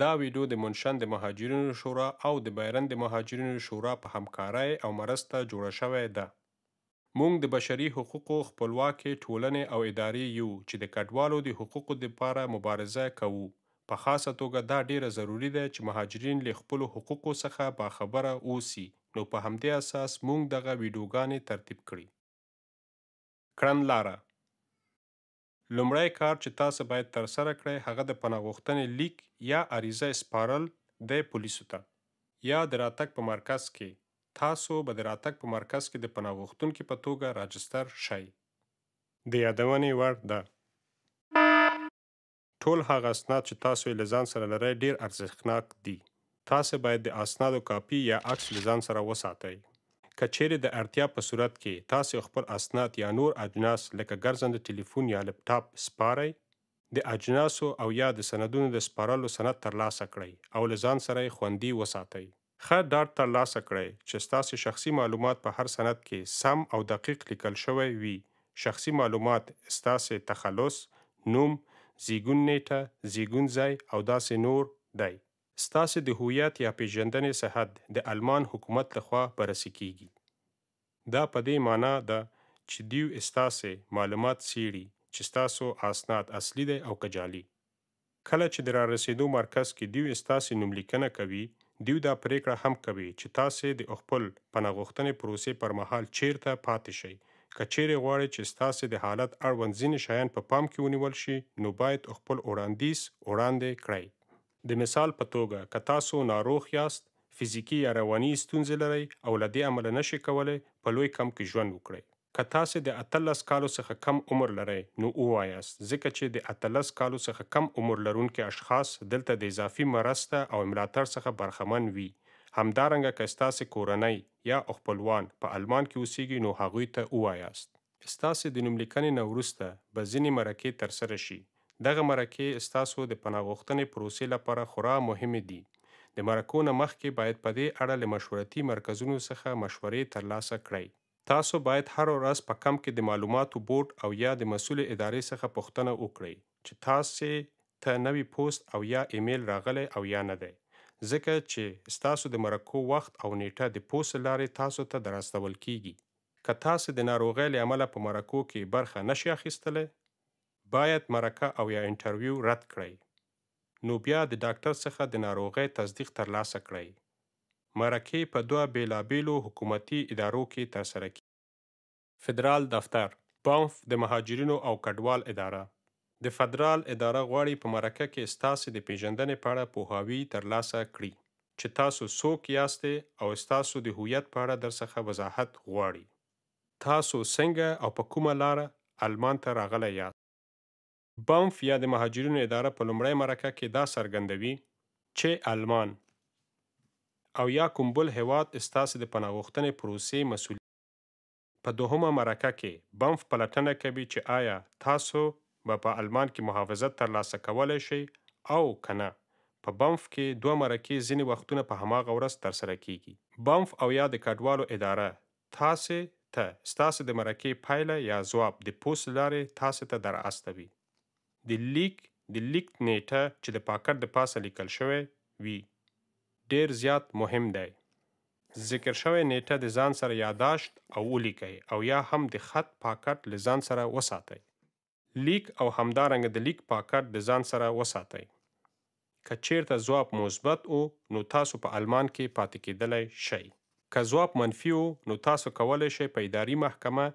دا ویډو د منشن د مهاجرینو شورا او د بایرن د مهاجرینو شورا په همکارۍ او مرسته جوړه شوی ده. مونږ د بشري حقوقو خپلواکې ټولنې او ادارې یو چې د کډوالو د حقوقو دپاره مبارزه کوو. په خاصه توګه دا ډیره ضروري ده چې مهاجرین لۀ خپلو حقوقو څخه باخبره اوسي نو په همدې اساس مونږ دغه ویډوګانې ترتیب کړي. کړنلاره، لومړی کار چې تاسو باید ترسره کړئ هغه د پناه غوښتنې لیک یا عریضه سپارل دی پولیسو ته یا د راتګ په مرکز کې، تاسو به د راتګ په مرکز کې د پناه غوښتونکي په توګه راجستر شئ. د یادونې وړ ده ټول هغه اسناد چې تاسو یې له ځان سره لرئ ډېر ارزښتناک دي تاسو باید د اسنادو کاپي یا عکس له ځان سره وساتئ. که چېرې د اړتیا په صورت کې تاسو خپل اسناد یا نور اجناس لکه ګرځنده ټیلیفون یا لپټاپ سپارئ، د اجناسو او یا د سندونو د سپارلو سند ترلاسه کړئ او له ځان سره یې خوندي وساتئ. ښه ډاډ ترلاسه کړئ چې ستاسو شخصي معلومات په هر سند کې سم او دقیق لیکل شوی وي، شخصي معلومات، ستاسو تخلص، نوم، زیږون نیټه، زیږون ځای او داسې نور، دی. ستاسې د هویت یا پېژندنې صحت د المان حکومت له خوا بررسي کېږي. دا په دې مانا ده چې دوی ستاسې معلومات څېړي چې ستاسو اسناد اصلي دی او که جعلي. کله چې د رارسېدو مرکز کې دوی ستاسې نوملیکنه کوي، دوی دا پرېکړه هم کوي چې تاسې د اخپل پناه غوښتنې پروسې پر مهال چېرته پاتې شئ. که چېرې غواړئ چې ستاسې د حالت اړوند ځینې شیان په پام کې ونیول شي، نو باید اخپل وړاندیز وړاندې کړئ. د مثال په توګه که تاسو ناروغ یاست، فزیکي یا رواني ستونزې لرئ او له دې امله نه شئ کولی په لوی کمپ کې ژوند وکړئ. که تاسې د اتلس کالو څخه کم عمر لرئ نو ووایاست، ځکه چې د اتلس کالو څخه کم عمر لرونکي اشخاص دلته د اضافي مرسته او ملاتړ څخه برخمن وي. همدارنګه که ستاسې کورنۍ یا خپلوان په آلمان کې اوسیږي نو هغوی ته ووایاست. ستاسې د نوملیکنې نه وروسته به ځینې مرکې ترسره شي. دغه مرکې ستاسو د پناه غوښتنې پروسې لپاره خورا مهمې دي. د مرکو نه مخکې باید په دې اړه له مشورتي مرکزونو څخه مشورې ترلاسه کړئ. تاسو باید هره ورځ په کمپ کې د معلوماتو بورډ او یا د مسؤلې ادارې څخه پوښتنه وکړئ چې تاسې ته نوی پوست او یا ایمیل راغلی او یا نه دی، ځکه چې ستاسو د مرکو وخت او نیټه د پوست له لارې تاسو ته دراستول کیږي. که تاسې د ناروغۍ له امله په مرکو کې برخه نه شئ اخیستلی، باید مرکه او یا انټرویو رد کړئ. نو بیا د ډاکټر څخه د ناروغۍ تصدیق ترلاسه کړئ. مرکې په دوه بېلابېلو حکومتي ادارو کې ترسره کېږي. فدرال دفتر، بانف، د مهاجرینو او کډوال اداره، د فدرال اداره غواړي په مرکه کې ستاسې د پېژندنې په اړه پوهاوي تر لاسه کړي چې تاسو څوک یاستې او ستاسو د هویت په اړه درڅخه وضاحت غواړي. تاسو څنګه او په کومه لاره آلمان ته راغلی یاست؟ بمف یا د مهاجرینو اداره په لومړی مرکه کې دا څرګندوي چې آلمان او یا کوم بل هېواد ستاسې د پناه غوښتنې پروسې مسؤل دي. په دوهمه مرکه کې بمف پلټنه کوي چې آیا تاسو به په المان کې محافظت ترلاسه کولی شئ او که نه. په بمف کې دوه مرکې ځینې وختونه په هماغه ورځ ترسره کېږي. بمف او یا د کډوالو اداره تاسې ته ستاسې د مرکې پایله یا ځواب د پوست له لارې تاسې ته در استوي. د لیک د لیک نیټه چې د پاکټ د پاسه لیکل شوی وي ډیر زیات مهم دی. ذکر شوی نیټه د ځان سره یاداشت او ولیکئ او یا هم د خط پاکټ له ځان سره وساتئ. لیک او همدارنګه د لیک پاکټ د ځان سره وساتئ. که چیرته ځواب مثبت ؤ نو تاسو په آلمان کې پاتې کیدلی شئ. که ځواب منفي ؤ نو تاسو کولی شئ په اداري محکمه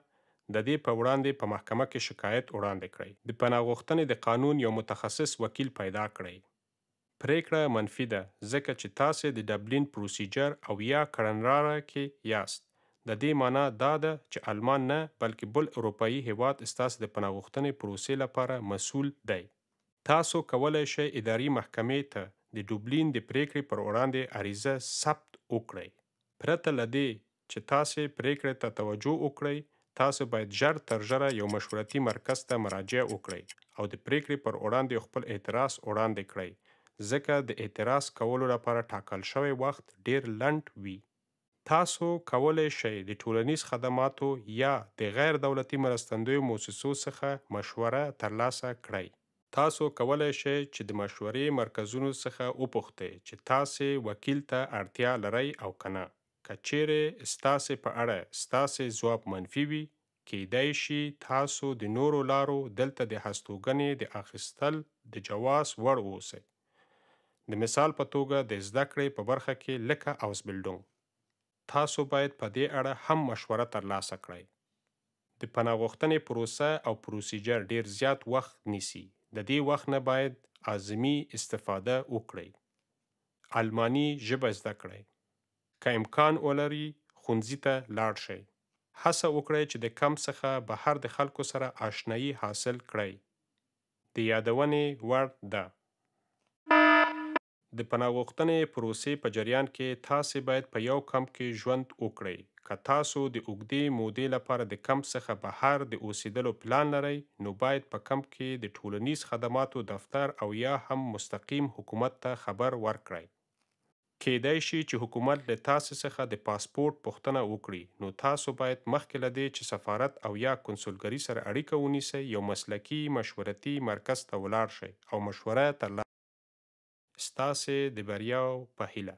ددې په وړاندې په محکمه کې شکایت وړاندې کړئ. د پناه غوښتنې د قانون یو متخصص وکیل پیدا کړئ. پریکړه منفي ده ځکه چې تاسو د ډبلین پروسیجر او یا کړنراره کې یاست. ددې مانا دا ده چې آلمان نه بلکې بل اروپایي هیواد ستاسو د پناه غوښتنې پروسې لپاره مسول دی. تاسو کولای شئ اداري محکمې ته د ډوبلین د پرېکړې پر وړاندې عریضه ثبت وکړئ. پرته له دې چې تاسې پرېکړې ته توجه وکړئ، تاسو باید ژر تر ژره یو مشورتي مرکز ته مراجعه وکړئ او د پرېکړې پر وړاندې خپل اعتراض وړاندې کړئ، ځکه د اعتراض کولو لپاره ټاکل شوی وخت ډېر لنډ وي. تاسو کولی شئ د ټولنیز خدماتو یا د غیر دولتي مرستندویو موسسو څخه مشوره ترلاسه کړئ. تاسو کولی شئ چې د مشورې مرکزونو څخه وپوښتئ چې تاسې وکیل ته اړتیا لرئ او که نه. که چیرې ستاسې په اړه ستاسې ځواب منفي وي، کېدای شي تاسو د نورو لارو دلته د هستوګنې د اخیستل د جواز وړ اوسئ، د مثال په توګه د زده کړې په برخه کې لکه Ausbildung. تاسو باید په دې اړه هم مشوره ترلاسه کړئ. د پناه غوښتنې پروسه او پروسیجر ډېر زیات وخت نیسي، د دې وخت نه باید اعظمي استفاده وکړئ. آلماني ژبه زده کړئ. که امکان ولری ښونځی ته لاړ شی هڅه وکړی چی د کمپ څخه بهر د خلکو سره آشنایی حاصل کړی د یادونی وړ ده. د پناه غوښتنی پروسی په جریان کی تاسی باید په یو کمپ کی ژوند وکړی که تاسو د اوږدی مودی لپاره د کمپ څخه بهر د اوسیدلو پلان لری نو باید په کمپ کی د ټولنیز خدماتو دفتر او یا هم مستقیم حکومت ته خبر ورکړی. کیدای شي چې حکومت له تاسې څخه د پاسپورټ پوښتنه وکړي، نو تاسو باید مخکې له دې چې سفارت او یا کونسلګري سره اړیکه ونیسئ، یو مسلکي، مشورتي، مرکز ته ولاړ شئ او مشوره ترلاسه کړئ. ستاسې د بریاو په هیله.